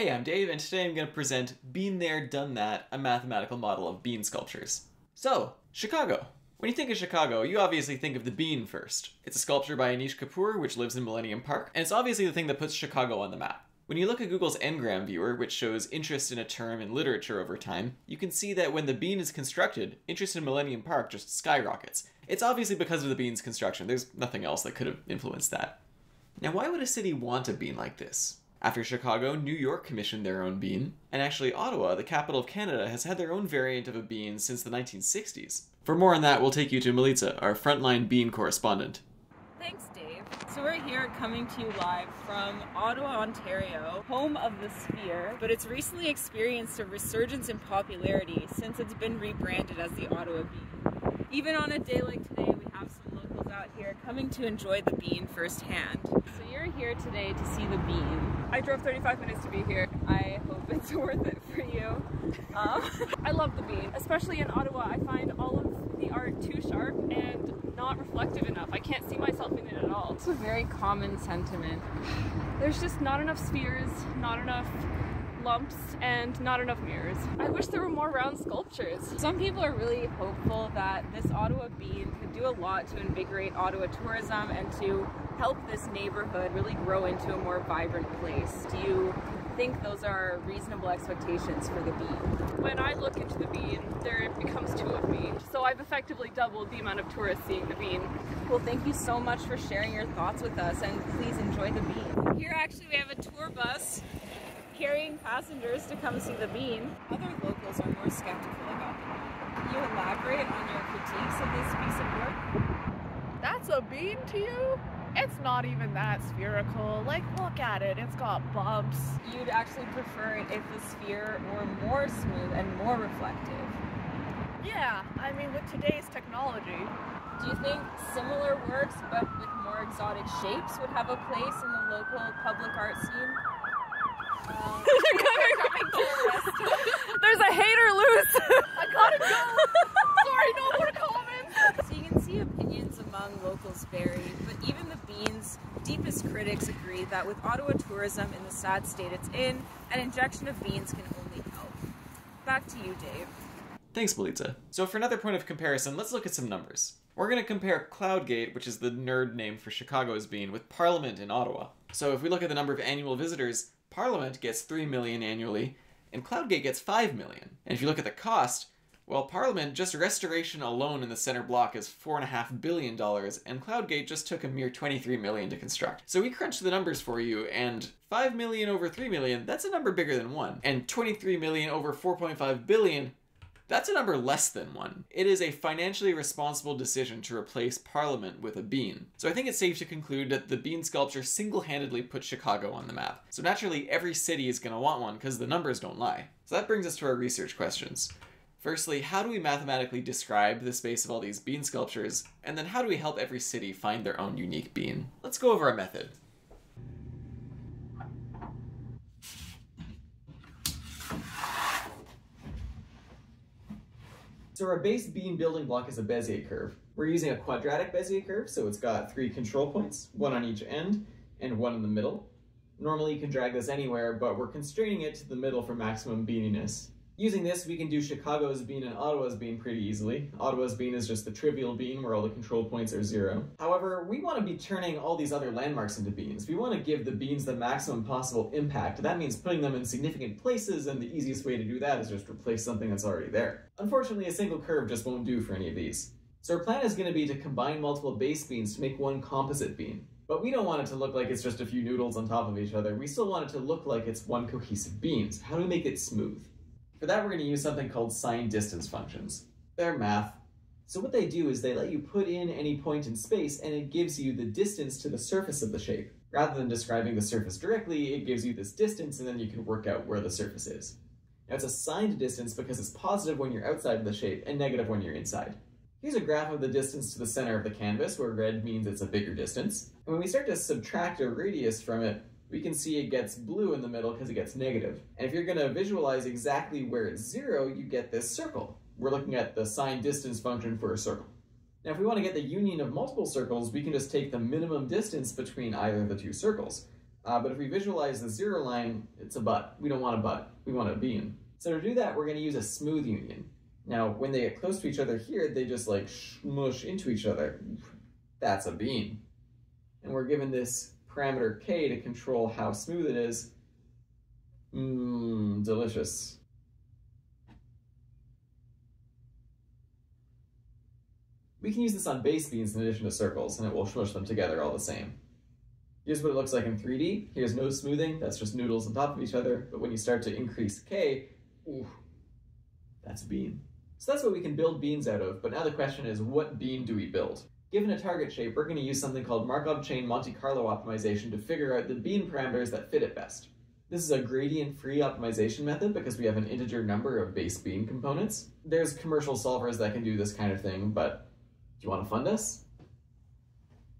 Hey, I'm Dave, and today I'm going to present Bean There, Done That, a mathematical model of bean sculptures. So, Chicago. When you think of Chicago, you obviously think of the bean first. It's a sculpture by Anish Kapoor, which lives in Millennium Park, and it's obviously the thing that puts Chicago on the map. When you look at Google's Ngram viewer, which shows interest in a term in literature over time, you can see that when the bean is constructed, interest in Millennium Park just skyrockets. It's obviously because of the bean's construction. There's nothing else that could have influenced that. Now, why would a city want a bean like this? After Chicago, New York commissioned their own bean, and actually Ottawa, the capital of Canada, has had their own variant of a bean since the 1960s. For more on that, we'll take you to Milica, our frontline bean correspondent. Thanks, Dave. So we're here coming to you live from Ottawa, Ontario, home of the Sphere, but it's recently experienced a resurgence in popularity since it's been rebranded as the Ottawa Bean. Even on a day like today, we have some locals out here coming to enjoy the bean firsthand. So you're here today to see the bean. I drove 35 minutes to be here. I hope it's worth it for you. Um, I love the bean, especially in Ottawa. I find all of the art too sharp and not reflective enough. I can't see myself in it at all. It's a very common sentiment. There's just not enough spheres, not enough lumps, and not enough mirrors. I wish there were more round sculptures. Some people are really hopeful that this Ottawa bean could do a lot to invigorate Ottawa tourism and to help this neighborhood really grow into a more vibrant place. Do you think those are reasonable expectations for the bean? When I look into the bean, there becomes two of me. So I've effectively doubled the amount of tourists seeing the bean. Well, thank you so much for sharing your thoughts with us and please enjoy the bean. Here actually we have a tour bus carrying passengers to come see the bean. Other locals are more skeptical about the bean. Can you elaborate on your critiques of this piece of work? That's a bean to you? It's not even that spherical. Like, look at it. It's got bumps. You'd actually prefer it if the sphere were more smooth and more reflective. Yeah, I mean, with today's technology. Do you think similar works but with more exotic shapes would have a place in the local public art scene? Um, There's a hater loose. I gotta go. Sorry, no more comments. So you can see opinions among locals vary, but even the Bean's deepest critics agree that with Ottawa tourism in the sad state it's in, an injection of beans can only help. Back to you, Dave. Thanks, Milica. So for another point of comparison, let's look at some numbers. We're going to compare Cloudgate, which is the nerd name for Chicago's bean, with Parliament in Ottawa. So if we look at the number of annual visitors, Parliament gets 3 million annually, and Cloudgate gets 5 million. And if you look at the cost, well, Parliament, just restoration alone in the center block is $4.5 billion, and Cloudgate just took a mere 23 million to construct. So we crunched the numbers for you, and 5 million over 3 million, that's a number bigger than 1. And 23 million over 4.5 billion, that's a number less than one. It is a financially responsible decision to replace Parliament with a bean. So I think it's safe to conclude that the bean sculpture single-handedly put Chicago on the map. So naturally, every city is going to want one because the numbers don't lie. So that brings us to our research questions. Firstly, how do we mathematically describe the space of all these bean sculptures? And then how do we help every city find their own unique bean? Let's go over our method. So our base beam building block is a Bezier curve. We're using a quadratic Bezier curve, so it's got three control points, one on each end and one in the middle. Normally you can drag this anywhere, but we're constraining it to the middle for maximum beaniness. Using this, we can do Chicago's bean and Ottawa's bean pretty easily. Ottawa's bean is just the trivial bean where all the control points are zero. However, we want to be turning all these other landmarks into beans. We want to give the beans the maximum possible impact. That means putting them in significant places, and the easiest way to do that is just replace something that's already there. Unfortunately, a single curve just won't do for any of these. So our plan is going to be to combine multiple base beans to make one composite bean. But we don't want it to look like it's just a few noodles on top of each other. We still want it to look like it's one cohesive bean. So how do we make it smooth? For that, we're going to use something called signed distance functions. They're math. So what they do is they let you put in any point in space and it gives you the distance to the surface of the shape. Rather than describing the surface directly, it gives you this distance and then you can work out where the surface is. Now it's a signed distance because it's positive when you're outside of the shape and negative when you're inside. Here's a graph of the distance to the center of the canvas, where red means it's a bigger distance. And when we start to subtract a radius from it, we can see it gets blue in the middle because it gets negative. And if you're going to visualize exactly where it's zero, you get this circle. We're looking at the signed distance function for a circle. Now, if we want to get the union of multiple circles, we can just take the minimum distance between either of the two circles. Uh, but if we visualize the zero line, it's a butt. We don't want a butt. We want a bean. So to do that, we're going to use a smooth union. Now, when they get close to each other here, they just like smush into each other. That's a bean. And we're given this parameter k to control how smooth it is. Mmm, delicious. We can use this on base beans in addition to circles, and it will smush them together all the same. Here's what it looks like in 3D. Here's no smoothing, that's just noodles on top of each other. But when you start to increase k, ooh, that's a bean. So that's what we can build beans out of, but now the question is, what bean do we build? Given a target shape, we're going to use something called Markov chain Monte Carlo optimization to figure out the bean parameters that fit it best. This is a gradient-free optimization method because we have an integer number of base bean components. There's commercial solvers that can do this kind of thing, but do you want to fund us?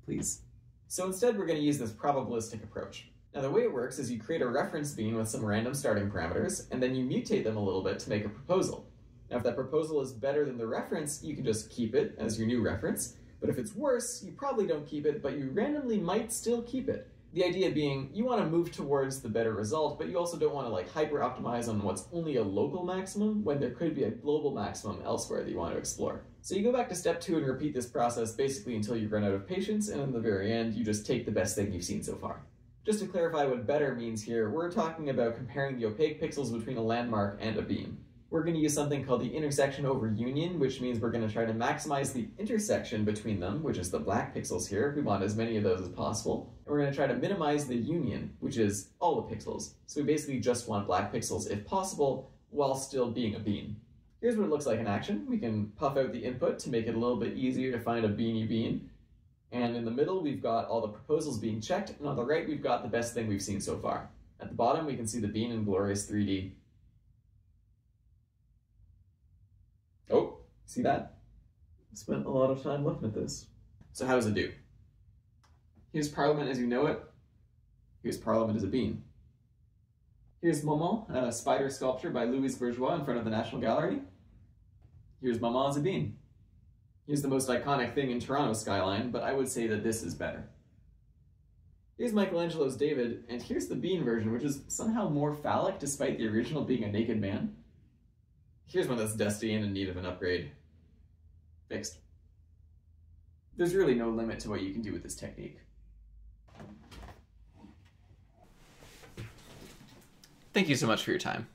Please. So instead, we're going to use this probabilistic approach. Now the way it works is you create a reference bean with some random starting parameters, and then you mutate them a little bit to make a proposal. Now if that proposal is better than the reference, you can just keep it as your new reference, but if it's worse, you probably don't keep it, but you randomly might still keep it. The idea being, you want to move towards the better result, but you also don't want to like hyper-optimize on what's only a local maximum when there could be a global maximum elsewhere that you want to explore. So you go back to step two and repeat this process basically until you run out of patience, and in the very end, you just take the best thing you've seen so far. Just to clarify what better means here, we're talking about comparing the opaque pixels between a landmark and a beam we're going to use something called the intersection over union, which means we're going to try to maximize the intersection between them, which is the black pixels here. We want as many of those as possible. And we're going to try to minimize the union, which is all the pixels. So we basically just want black pixels if possible, while still being a bean. Here's what it looks like in action. We can puff out the input to make it a little bit easier to find a beanie bean. And in the middle, we've got all the proposals being checked, and on the right, we've got the best thing we've seen so far. At the bottom, we can see the bean in glorious 3D. See that? Spent a lot of time looking at this. So how does it do? Here's Parliament as you know it. Here's Parliament as a bean. Here's Maman, a spider sculpture by Louise Bourgeois in front of the National Gallery. Here's Maman as a bean. Here's the most iconic thing in Toronto skyline, but I would say that this is better. Here's Michelangelo's David, and here's the bean version, which is somehow more phallic despite the original being a naked man. Here's one that's dusty and in need of an upgrade. Fixed. There's really no limit to what you can do with this technique. Thank you so much for your time.